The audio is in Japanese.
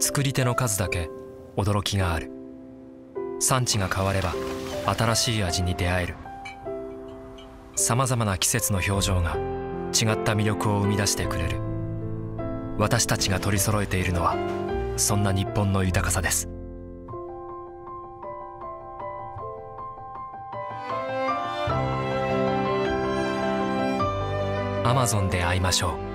作り手の数だけ驚きがある。産地が変われば新しい味に出会える。さまざまな季節の表情が違った魅力を生み出してくれる。私たちが取り揃えているのはそんな日本の豊かさです。アマゾンで会いましょう。